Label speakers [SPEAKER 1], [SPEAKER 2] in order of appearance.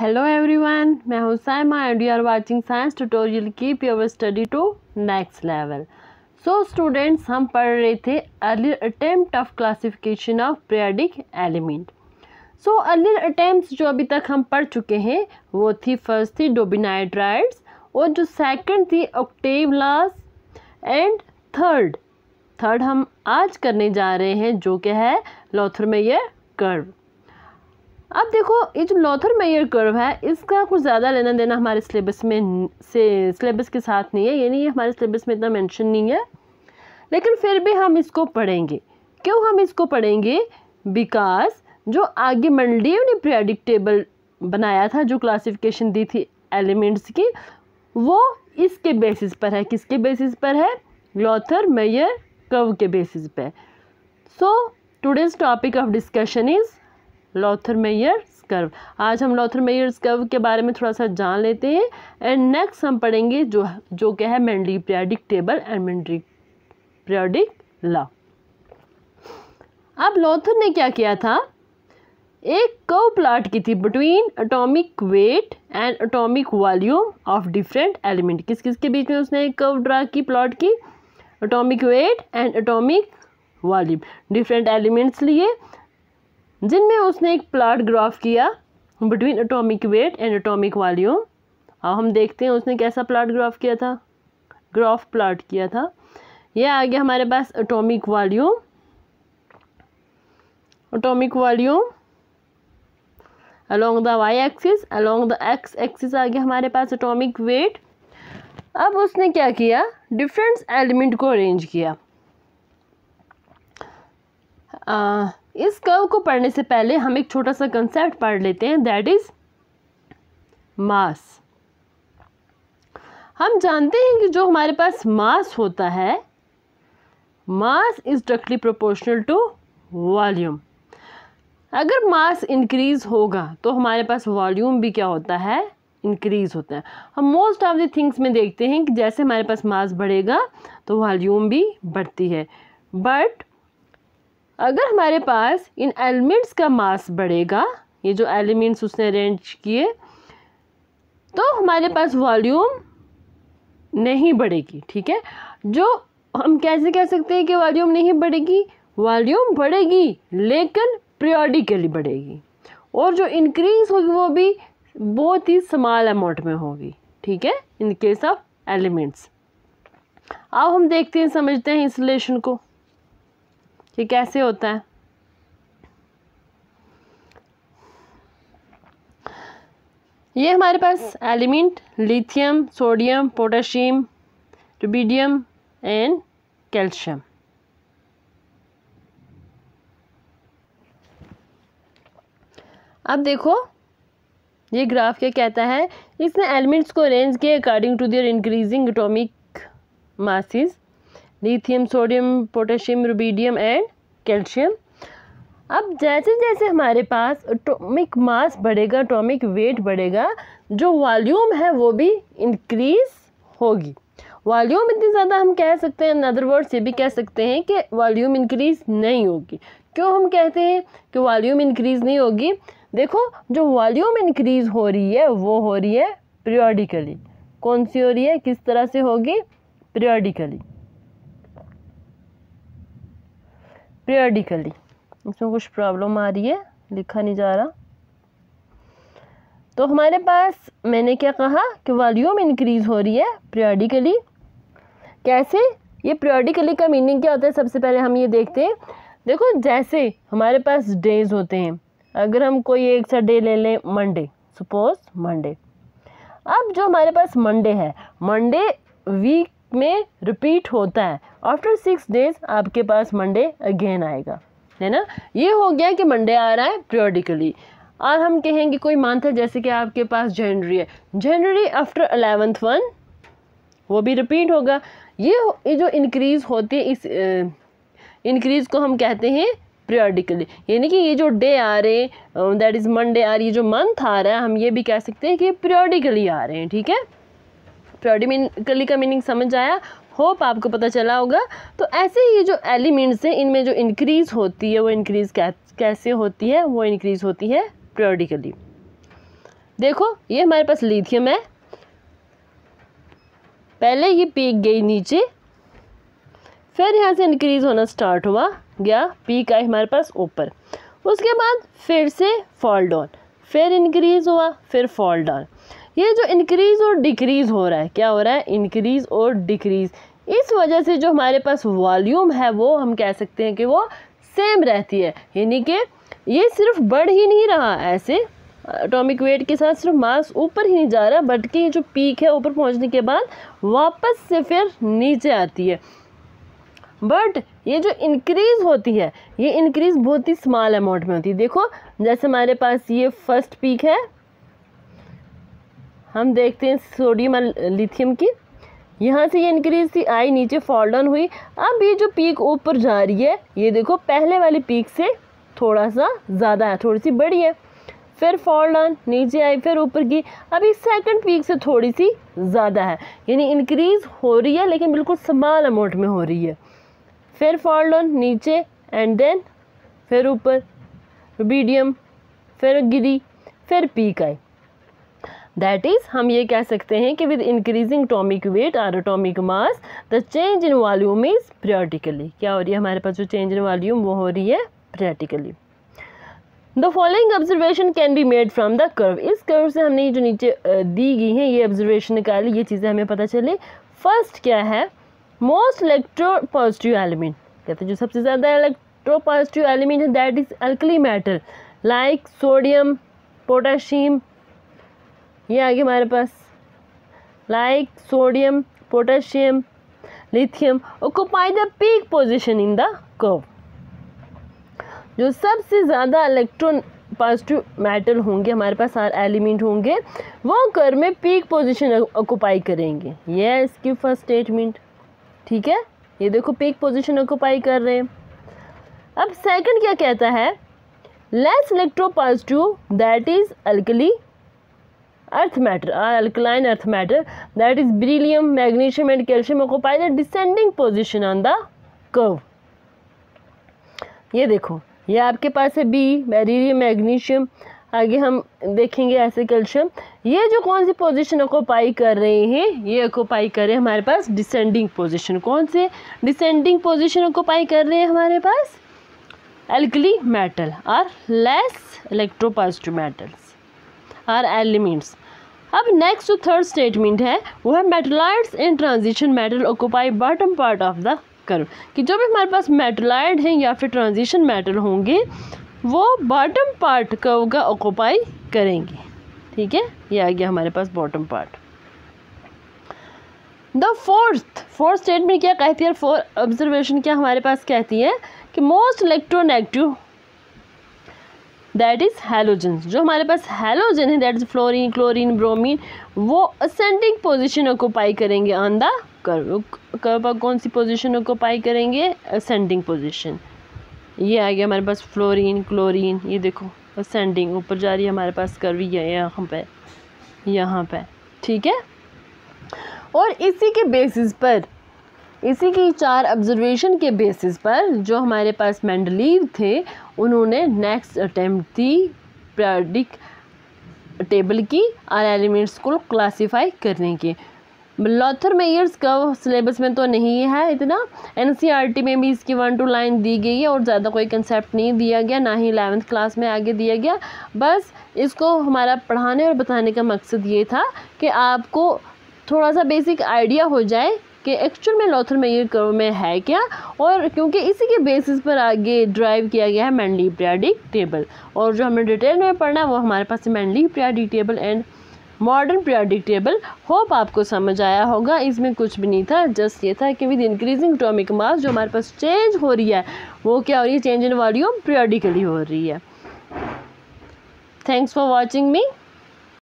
[SPEAKER 1] Hello everyone मैं हूँ Saima and you are watching science tutorial keep your study to next level so students हम पढ़ रहे थे earlier attempt of classification of periodic element so earlier attempt जो अभी तक हम पढ़ चुके हैं, वो थी फ़र्स्ट थी डोबिनाइट्राइड्स और जो सेकंड थी octave laws and third third हम आज करने जा रहे हैं, जो कि है लोथरमेयर कर्व अब देखो, ये जो लॉथर मेयर कर्व है, इसका कुछ ज़्यादा लेना देना हमारे सिलेबस में से सिलेबस के साथ नहीं है, यानी हमारे सिलेबस में इतना मेंशन नहीं है। लेकिन फिर भी हम इसको पढ़ेंगे। क्यों हम इसको पढ़ेंगे? बिकॉज़ जो आगे मंडीव ने पीरियडिक टेबल बनाया था, जो क्लासिफिकेशन दी थी एलिमेंट्स की, वो इसके बेसिस पर है। किसके बेसिस पर है? लॉथर मेयर कर्व के बेसिस पर so today's topic of discussion is Lothar Meyer's curve. आज हम लॉथर मेयर्स कर्व के बारे में थोड़ा सा जान लेते हैं। एंड नेक्स्ट हम पढ़ेंगे जो जो क्या है Mendeleev periodic table and Mendeleev periodic law. अब लॉथर ने क्या किया था? एक कर्व प्लाट की थी between atomic weight and atomic volume of different element किस किस के बीच में उसने एक कर्व ड्रा की, प्लॉट की? Atomic weight and atomic volume different elements लिए। जिनमें उसने एक प्लाट ग्राफ किया between atomic weight and atomic volume अब हम देखते हैं उसने कैसा प्लाट ग्राफ किया था। ग्राफ प्लाट किया था। यह आ गया हमारे पास atomic volume atomic volume along the Y axis along the X axis आ गया हमारे पास एटॉमिक वेट अब उसने क्या किया? डिफरेंट एलिमेंट को अरेंज किया। इस कर्व को पढ़ने से पहले हम एक छोटा सा कंसेप्ट पढ़ लेते हैं दैट इज़ मास हम जानते हैं कि जो हमारे पास मास होता है mass is directly proportional to volume अगर मास इंक्रीज होगा तो हमारे पास वॉल्यूम भी क्या होता है? इंक्रीज होता है। हम मोस्ट ऑफ़ द थिंग्स में देखते हैं कि जैसे हमारे पास मास बढ़ेगा तो वॉल्यूम भी बढ़ती है। बट अगर हमारे पास इन एलिमेंट्स का मास बढ़ेगा, ये जो एलिमेंट्स उसने अरेंज किए तो हमारे पास वॉल्यूम नहीं बढ़ेगी, ठीक है? जो हम कैसे कह सकते हैं कि वॉल्यूम नहीं बढ़ेगी? वॉल्यूम बढ़ेगी, लेकिन पीरियडिकली बढ़ेगी। और जो इंक्रीज होगी वो भी बहुत ही स्मॉल अमाउंट में होगी, ठीक है? इन केस ऑफ़ एलिमेंट्स अब हम देखते हैं, समझते हैं इस रिलेशन को। ये कैसे होता है? ये हमारे पास element, lithium, sodium, potassium rubidium and calcium. अब देखो, ये ग्राफ क्या कहता है? इसने एलिमेंट्स को अरेंज किया according to their increasing atomic masses lithium sodium potassium rubidium and calcium अब जैसे जैसे हमारे पास एटॉमिक मास बढ़ेगा एटॉमिक वेट बढ़ेगा, जो वॉल्यूम है वो भी इंक्रीज होगी। वॉल्यूम इतनी ज़्यादा हम कह सकते हैं अदर वर्ड्स ये भी कह सकते हैं कि वॉल्यूम इंक्रीज नहीं होगी। क्यों हम कहते हैं कि वॉल्यूम इंक्रीज नहीं होगी? देखो, जो वॉल्यूम इंक्रीज हो रही है, वो हो रही है पीरियोडिकली कौन सी हो रही है? किस तरह से होगी? पीरियोडिकली पीरियडिकली इसमें कुछ प्रॉब्लम आ रही है, लिखा नहीं जा रहा। तो हमारे पास मैंने क्या कहा कि वॉल्यूम इंक्रीज हो रही है पीरियडिकली कैसे? ये पीरियडिकली का मीनिंग क्या होता है? सबसे पहले हम ये देखते हैं। देखो, जैसे हमारे पास डेज़ होते हैं, अगर हम कोई एक सा डे ले लें मंडे सपोज़ मंडे अब जो हमारे पास मंडे है मंडे वीक में रिपीट होता है। आफ्टर सिक्स डेज़ आपके पास मंडे अगेन आएगा। है ना? ये हो गया कि मंडे आ रहा है पीरियडिकली और हम कहेंगे कोई मंथ है जैसे कि आपके पास जनवरी है। जनवरी आफ्टर अलेवेंथ वन वो भी रिपीट होगा। ये ये जो इंक्रीज होती है, इस इंक्रीज को हम कहते हैं पीरियडिकली यानी कि ये जो डे आ रहे हैं दैट इज़ मंडे आ रही है, जो मंथ आ रहा है, हम ये भी कह सकते हैं कि पीरियडिकली आ रहे हैं, ठीक है? पीरियडिकली का मीनिंग समझ आया? होप आपको पता चला होगा। तो ऐसे ही जो एलिमेंट्स हैं, इनमें जो इंक्रीज़ होती है, वो इंक्रीज़ कैसे होती है? वो इंक्रीज़ होती है पीरियडिकली देखो, ये हमारे पास लिथियम है। पहले ये पीक गई नीचे। फिर यहाँ से इंक्रीज होना स्टार्ट हुआ, गया पीक आई हमारे पास ऊपर। उसके बाद फिर से फॉल डाउन फिर इंक्रीज हुआ, फिर फॉल डाउन ये जो इंक्रीज और डिक्रीज हो रहा है, क्या हो रहा है? इंक्रीज और डिक्रीज इस वजह से जो हमारे पास वॉल्यूम है, वो हम कह सकते हैं कि वो सेम रहती है। यानी कि ये सिर्फ़ बढ़ ही नहीं रहा, ऐसे अटोमिक वेट के साथ सिर्फ़ मास ऊपर ही नहीं जा रहा बट कि ये जो पीक है, ऊपर पहुँचने के बाद वापस से फिर नीचे आती है। बट ये जो इंक्रीज़ होती है, ये इंक्रीज़ बहुत ही स्मॉल अमाउंट में होती है। देखो, जैसे हमारे पास ये फ़र्स्ट पीक है हम देखते हैं सोडियम लिथियम की। यहाँ से ये इंक्रीज थी, आई, नीचे फॉल डाउन हुई। अब ये जो पीक ऊपर जा रही है, ये देखो, पहले वाली पीक से थोड़ा सा ज़्यादा है थोड़ी सी बड़ी है। फिर फॉल डाउन नीचे आई, फिर ऊपर की। अभी सेकंड पीक से थोड़ी सी ज़्यादा है। यानी इंक्रीज़ हो रही है, लेकिन बिल्कुल स्मॉल अमाउंट में हो रही है। फिर फॉल डाउन नीचे एंड देन फिर ऊपर मीडियम फिर गिरी, फिर पीक आई। दैट इज़ हम ये कह सकते हैं कि विद इंक्रीजिंग अटोमिक वेट और atomic mass the change in volume is periodically क्या हो रही है? हमारे पास जो चेंज इन वॉल्यूम वो हो रही है periodically the following observation can be made from the curve इस कर्व से हमने ये जो नीचे दी गई हैं, ये ऑब्जर्वेशन निकाली, ये चीज़ें हमें पता चली। फ़र्स्ट क्या है? मोस्ट इलेक्ट्रो पॉजिटिव एलिमेंट कहते हैं जो सबसे ज़्यादा इलेक्ट्रो पॉजिटिव एलिमेंट है that is alkali matter like sodium potassium ये आगे हमारे पास। Like sodium potassium lithium occupy the peak position in the curve जो सबसे ज़्यादा इलेक्ट्रॉन पॉजिटिव मेटल होंगे, हमारे पास आर एलिमेंट होंगे, वो कर में पीक पोजीशन ऑक्यूपाई करेंगे। ये है इसकी फ़र्स्ट स्टेटमेंट ठीक है? ये देखो पीक पोजीशन ऑक्यूपाई कर रहे हैं। अब सेकंड क्या कहता है? Less electropositive that is alkali earth matter alkaline earth matter that is beryllium magnesium and calcium occupy the descending position on the curve ये देखो, ये आपके पास है बी बेरिलियम मैग्नीशियम आगे हम देखेंगे ऐसे कैल्शियम ये जो कौन सी पोजीशन ऑक्यूपाई कर रहे हैं, ये ऑक्यूपाई कर रहे हैं हमारे पास डिसेंडिंग पोजीशन कौन से डिसेंडिंग पोजीशन ऑक्यूपाई कर रहे हैं हमारे पास? एल्कली मेटल और less electropositive metals are elements. अब नेक्स्ट जो थर्ड स्टेटमेंट है, वो है metalloids in transition metal occupy bottom part of the curve कि जो भी हमारे पास मेटलाइड हैं या फिर ट्रांजिशन मेटल होंगे, वो बॉटम पार्ट कर्व का ऑक्यूपाई करेंगे। ठीक है? ये आ गया हमारे पास bottom part the fourth fourth statement क्या कहती है? फोर ऑब्जर्वेशन क्या हमारे पास कहती है? कि most electronegative that is halogen जो हमारे पास हेलोजन है that is fluorine chlorine bromine वो असेंडिंग पोजिशन ऑक्यूपाई करेंगे ऑन द कर्व कर्व कौन सी पोजिशन ऑक्यूपाई करेंगे? असेंडिंग पोजिशन ये आ गया हमारे पास फ्लोरीन क्लोरीन ये देखो असेंडिंग ऊपर जा रही है हमारे पास कर्व है यहाँ पे. यहाँ पे. ठीक है? और इसी के बेसिस पर इसी की चार ऑब्जर्वेशन के बेसिस पर जो हमारे पास मेंडलीव थे, उन्होंने नेक्स्ट अटेम्प्ट पीरियडिक टेबल की और एलिमेंट्स को क्लासिफाई करने की। लॉथर मेयर्स का सिलेबस में तो नहीं है इतना। एनसीईआरटी में भी इसकी वन टू लाइन दी गई है और ज़्यादा कोई कंसेप्ट नहीं दिया गया, ना ही एलेवेंथ क्लास में आगे दिया गया। बस इसको हमारा पढ़ाने और बताने का मकसद ये था कि आपको थोड़ा सा बेसिक आइडिया हो जाए कि एक्चुअल में लॉथर मेयर कर्व में है क्या? और क्योंकि इसी के बेसिस पर आगे ड्राइव किया गया है मैंडली प्रियाडिक टेबल और जो हमें डिटेल में पढ़ना है, वो हमारे पास Mendeleev periodic table and modern periodic table hope आपको समझ आया होगा। इसमें कुछ भी नहीं था जस्ट ये था कि विद इंक्रीजिंग एटॉमिक मास जो हमारे पास चेंज हो रही है, वो क्या हो रही है? चेंज इन वॉल्यूम पीरियडिकली हो रही है. Thanks for watching me